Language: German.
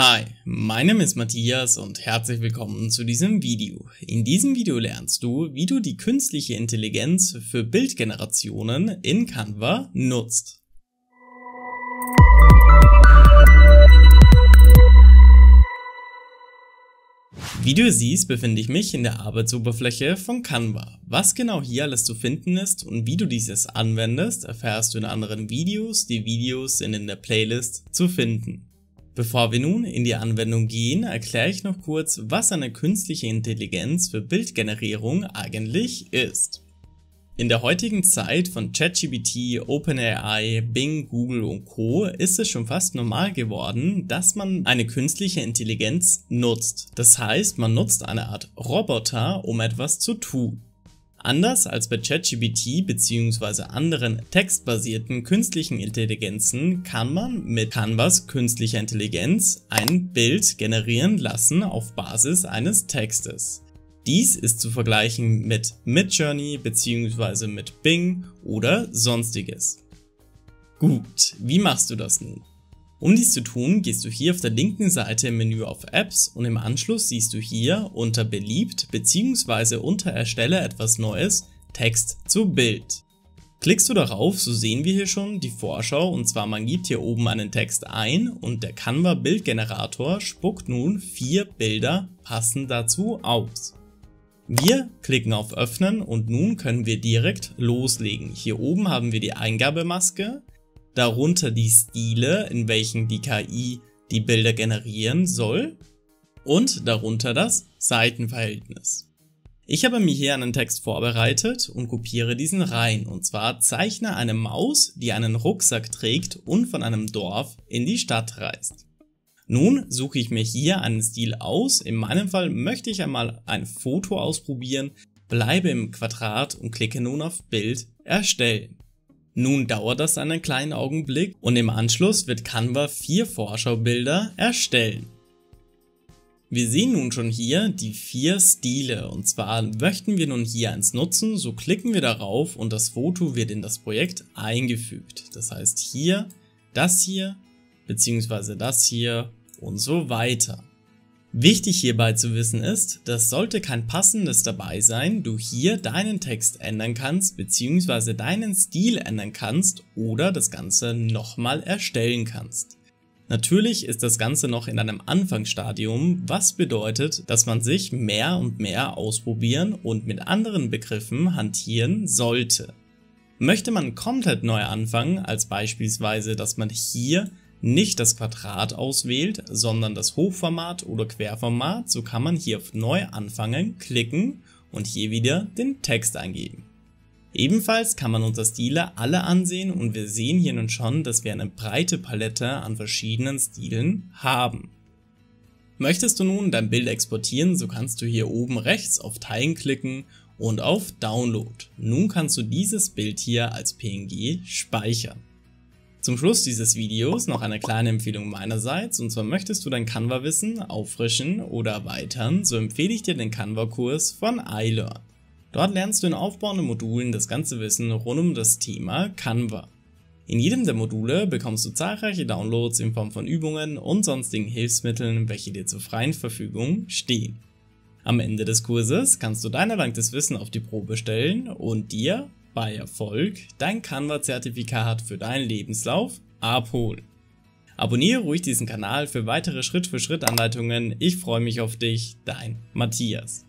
Hi, mein Name ist Matthias und herzlich willkommen zu diesem Video. In diesem Video lernst du, wie du die künstliche Intelligenz für Bildgenerationen in Canva nutzt. Wie du siehst, befinde ich mich in der Arbeitsoberfläche von Canva. Was genau hier alles zu finden ist und wie du dieses anwendest, erfährst du in anderen Videos. Die Videos sind in der Playlist zu finden. Bevor wir nun in die Anwendung gehen, erkläre ich noch kurz, was eine künstliche Intelligenz für Bildgenerierung eigentlich ist. In der heutigen Zeit von ChatGPT, OpenAI, Bing, Google und Co. ist es schon fast normal geworden, dass man eine künstliche Intelligenz nutzt. Das heißt, man nutzt eine Art Roboter, um etwas zu tun. Anders als bei ChatGPT bzw. anderen textbasierten künstlichen Intelligenzen kann man mit Canvas künstlicher Intelligenz ein Bild generieren lassen auf Basis eines Textes. Dies ist zu vergleichen mit Midjourney bzw. mit Bing oder sonstiges. Gut, wie machst du das nun? Um dies zu tun, gehst du hier auf der linken Seite im Menü auf Apps und im Anschluss siehst du hier unter Beliebt bzw. unter Erstelle etwas Neues Text zu Bild. Klickst du darauf, so sehen wir hier schon die Vorschau und zwar man gibt hier oben einen Text ein und der Canva Bildgenerator spuckt nun vier Bilder passend dazu aus. Wir klicken auf Öffnen und nun können wir direkt loslegen. Hier oben haben wir die Eingabemaske, darunter die Stile, in welchen die KI die Bilder generieren soll und darunter das Seitenverhältnis. Ich habe mir hier einen Text vorbereitet und kopiere diesen rein und zwar zeichne eine Maus, die einen Rucksack trägt und von einem Dorf in die Stadt reist. Nun suche ich mir hier einen Stil aus, in meinem Fall möchte ich einmal ein Foto ausprobieren, bleibe im Quadrat und klicke nun auf Bild erstellen. Nun dauert das einen kleinen Augenblick und im Anschluss wird Canva vier Vorschaubilder erstellen. Wir sehen nun schon hier die vier Stile und zwar möchten wir nun hier eins nutzen, so klicken wir darauf und das Foto wird in das Projekt eingefügt. Das heißt hier, das hier, beziehungsweise das hier und so weiter. Wichtig hierbei zu wissen ist, dass sollte kein passendes dabei sein, du hier deinen Text ändern kannst bzw. deinen Stil ändern kannst oder das Ganze nochmal erstellen kannst. Natürlich ist das Ganze noch in einem Anfangsstadium, was bedeutet, dass man sich mehr und mehr ausprobieren und mit anderen Begriffen hantieren sollte. Möchte man komplett neu anfangen, als beispielsweise, dass man hier nicht das Quadrat auswählt, sondern das Hochformat oder Querformat, so kann man hier auf Neu anfangen klicken und hier wieder den Text eingeben. Ebenfalls kann man unter Stile alle ansehen und wir sehen hier nun schon, dass wir eine breite Palette an verschiedenen Stilen haben. Möchtest du nun dein Bild exportieren, so kannst du hier oben rechts auf Teilen klicken und auf Download. Nun kannst du dieses Bild hier als PNG speichern. Zum Schluss dieses Videos noch eine kleine Empfehlung meinerseits und zwar möchtest du dein Canva-Wissen auffrischen oder erweitern, so empfehle ich dir den Canva-Kurs von iLearn. Dort lernst du in aufbauenden Modulen das ganze Wissen rund um das Thema Canva. In jedem der Module bekommst du zahlreiche Downloads in Form von Übungen und sonstigen Hilfsmitteln, welche dir zur freien Verfügung stehen. Am Ende des Kurses kannst du dein erlangtes Wissen auf die Probe stellen und dir bei Erfolg dein Canva-Zertifikat für deinen Lebenslauf abholen. Abonniere ruhig diesen Kanal für weitere Schritt-für-Schritt-Anleitungen. Ich freue mich auf dich, dein Matthias.